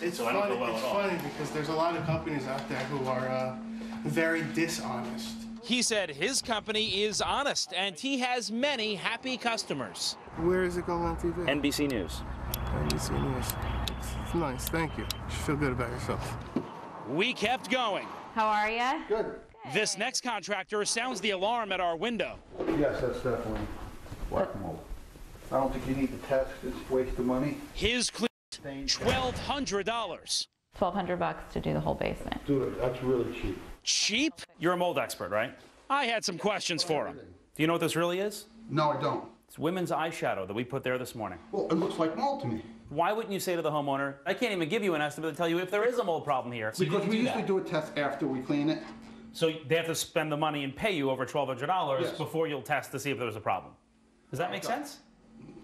It's so I don't funny. feel well it's at all. funny because there's a lot of companies out there who are uh, very dishonest. He said his company is honest and he has many happy customers. Where is it going on TV? NBC News. NBC News. It's nice. Thank you. You should feel good about yourself. We kept going. How are you? Good. This next contractor sounds the alarm at our window. Yes, that's definitely whack-a-mole. I don't think you need to test, it's a waste of money. His clean $1,200. Twelve hundred bucks to do the whole basement. Dude, that's really cheap. Cheap? You're a mold expert, right? I had some questions for him. Do you know what this really is? No, I don't. It's women's eyeshadow that we put there this morning. Well, it looks like mold to me. Why wouldn't you say to the homeowner, I can't even give you an estimate to tell you if there is a mold problem here? So Because we do usually that. do a test after we clean it. So they have to spend the money and pay you over $1,200 Yes. before you'll test to see if there's a problem. Does that make sense?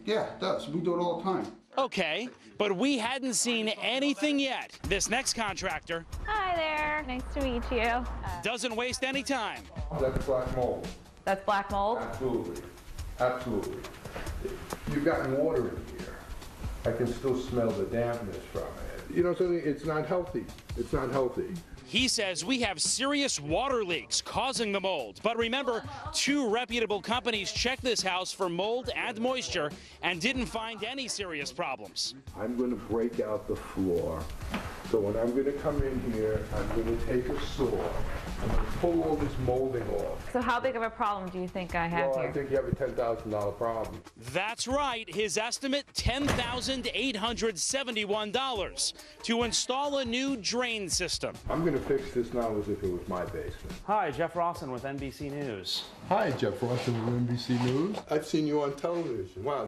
Yeah, it does. We do it all the time. Okay, but we hadn't seen anything yet. This next contractor Hi there. Nice to meet you. doesn't waste any time. That's black mold. That's black mold. Absolutely. Absolutely. You've gotten water in here. I can still smell the dampness from it. You know something? It's not healthy. It's not healthy. He says we have serious water leaks causing the mold. But remember, two reputable companies checked this house for mold and moisture and didn't find any serious problems. I'm going to break out the floor. So when I'm going to come in here, I'm going to take a saw. I'm going to pull all this molding off. So how big of a problem do you think I have Well, I think you have a $10,000 problem. That's right, his estimate $10,871 to install a new drain system. I'm going to fix this now as if it was my basement. Hi, Jeff Rossen with NBC News. Hi, Jeff Ross with NBC News. I've seen you on television. Wow.